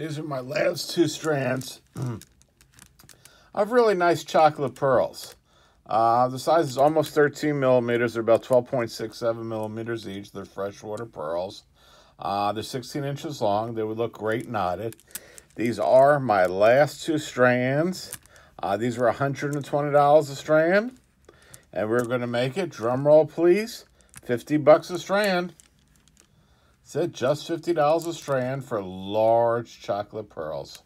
These are my last two strands of really nice chocolate pearls. Uh, the size is almost 13 millimeters. They're about 12.67 millimeters each. They're freshwater pearls. Uh, they're 16 inches long. They would look great knotted. These are my last two strands. Uh, these were $120 a strand. And we're going to make it, drum roll please, 50 bucks a strand. That's it, just $50 a strand for large chocolate pearls.